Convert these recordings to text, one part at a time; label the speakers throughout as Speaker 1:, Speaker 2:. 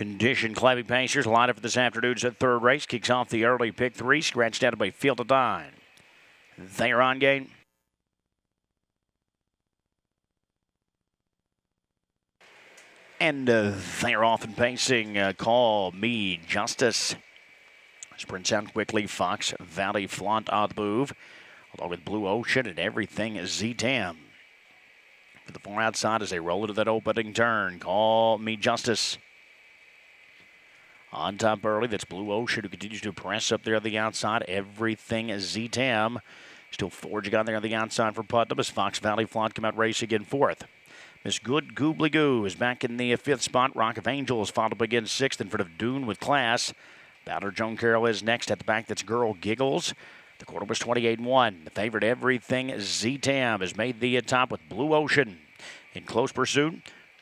Speaker 1: Condition claiming Pacers lined up for this afternoon's third race. Kicks off the early pick three, scratched out by Field of Dine. They're on game. And uh, they're off and pacing. Uh, call me Justice. Sprints out quickly. Fox Valley Flaunt on the move, along with Blue Ocean and everything Z-Tam. For the far outside as they roll into that opening turn. Call me Justice. On top early, that's Blue Ocean who continues to press up there on the outside. Everything Z-Tam. Still forging on there on the outside for Putnam as Fox Valley Flaunt come out racing in fourth. Miss Good Goobly Goo is back in the fifth spot. Rock of Angels followed up again sixth in front of Dune with class. Bowder Joan Carroll is next at the back. That's Girl Giggles. The quarter was 28 1. The favorite Everything Z Tam has made the top with Blue Ocean. In close pursuit,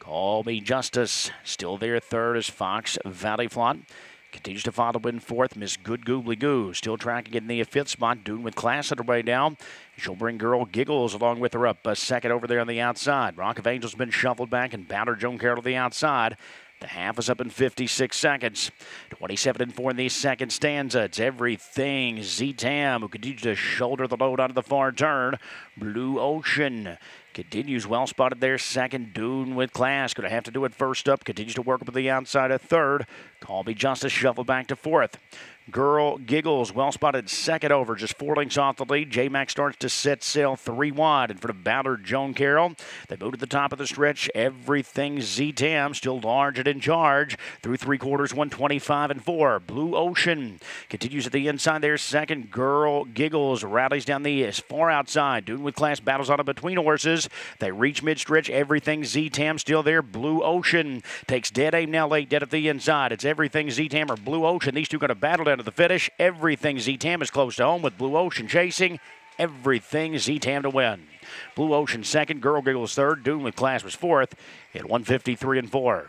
Speaker 1: Call Me Justice. Still there third is Fox Valley Flaunt. Continues to follow in fourth, Miss Good Goobly Goo. Still tracking in the fifth spot. Dune with class on her way down. She'll bring Girl Giggles along with her up a second over there on the outside. Rock of Angels been shuffled back and Bowder Joan Carroll to the outside. The half is up in 56 seconds. 27 and 4 in the second stanza. It's everything. Z Tam, who continues to shoulder the load onto the far turn. Blue Ocean Continues well spotted there. Second, Dune with class. Going to have to do it first up. Continues to work up the outside of third. Call me Justice shuffle back to fourth. Girl Giggles, well spotted second over, just four links off the lead. J Mac starts to set sail three wide in front of Ballard Joan Carroll. They move to the top of the stretch. Everything Z Tam still large and in charge through three quarters, 125 and four. Blue Ocean continues at the inside there. Second, Girl Giggles rallies down the far outside. Dune with class battles on it between horses. They reach mid stretch. Everything Z Tam still there. Blue Ocean takes dead aim now late, dead at the inside. It's everything Z Tam or Blue Ocean. These two going to battle down to the finish. Everything Z-Tam is close to home with Blue Ocean chasing. Everything Z-Tam to win. Blue Ocean second, Girl Giggles third, Dune with Class was fourth at 153 and four.